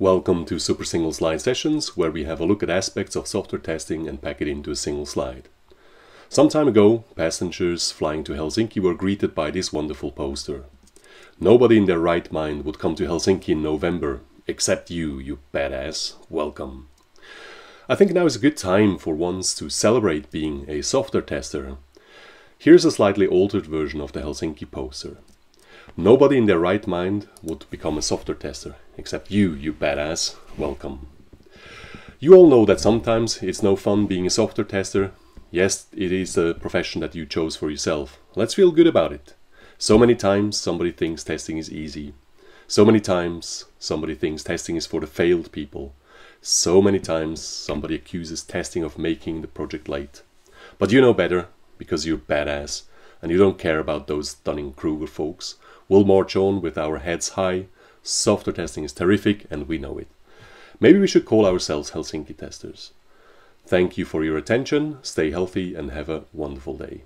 Welcome to Super Single Slide Sessions, where we have a look at aspects of software testing and pack it into a single slide. Some time ago, passengers flying to Helsinki were greeted by this wonderful poster. Nobody in their right mind would come to Helsinki in November, except you, you badass. Welcome. I think now is a good time for once to celebrate being a software tester. Here's a slightly altered version of the Helsinki poster. Nobody in their right mind would become a software tester, except you, you badass. Welcome. You all know that sometimes it's no fun being a software tester. Yes, it is a profession that you chose for yourself. Let's feel good about it. So many times somebody thinks testing is easy. So many times somebody thinks testing is for the failed people. So many times somebody accuses testing of making the project late. But you know better because you're badass and you don't care about those Dunning-Kruger folks. We'll march on with our heads high. Software testing is terrific and we know it. Maybe we should call ourselves Helsinki testers. Thank you for your attention, stay healthy and have a wonderful day.